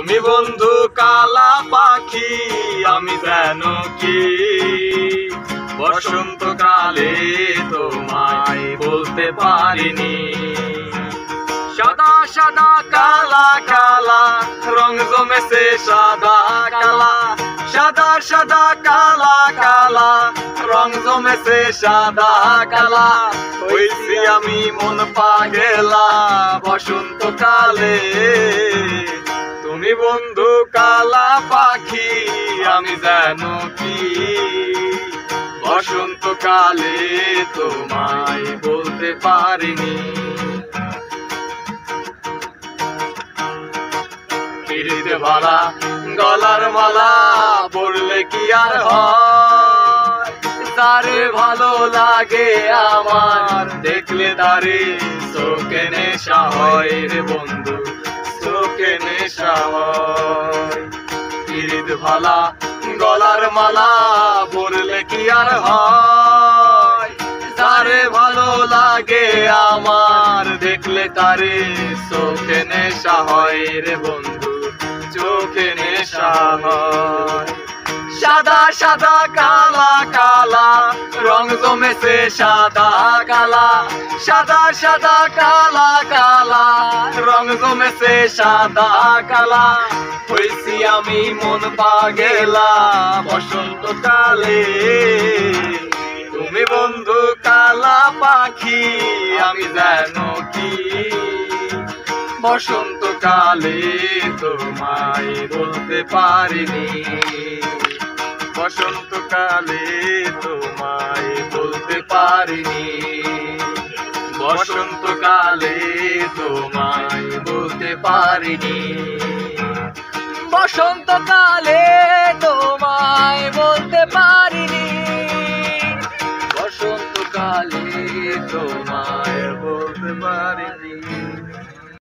তুমি বন্ধু কালা পাখি, আমি যেন কি? বসন্তকালে তোমায় বলতে পারিনি। সাদা সাদা, কালা কালা, রং জমেছে সাদা, কালা। সাদা সাদা, কালা কালা, রং জমেছে সাদা, কালা। হইছি আমি মন পাগেলা, বসন্তকালে কালা পাখি, আমি জানো কি? বসন্তকালে তোমায় বলতে পারিনি। পিড়িতে ভালা গলার মালা পড়লে কি আর হয়? তারে ভালো লাগে আমার, দেখলে তারে চোখে নেশা হয় রে বন্ধু। ভালা গলার মালা পড়লে কি আর হয়? তারে ভালো লাগে আমার, দেখলে তারে চোখে নেশা হয় রে বন্ধু, চোখে নেশা হয়। সাদা সাদা, কালা কালা, রং জমেছে সাদা, কালা। সাদা সাদা, কালা কালা, রং জমেছে সাদা, কালা। হইছি আমি মন পাগেলা বসন্তকালে তুমি বন্ধু কালা পাখি, আমি জানো কি? বসন্ত বসন্তকালে তোমায় বলতে পারিনি। বসন্ত বসন্তকালে তোমায় বলতে পারিনি। বসন্ত বসন্তকালে তোমায় বলতে পারিনি। বসন্তকালে তোমায় বলতে পারিনি। বসন্তকালে তোমায় বলতে পারিনি।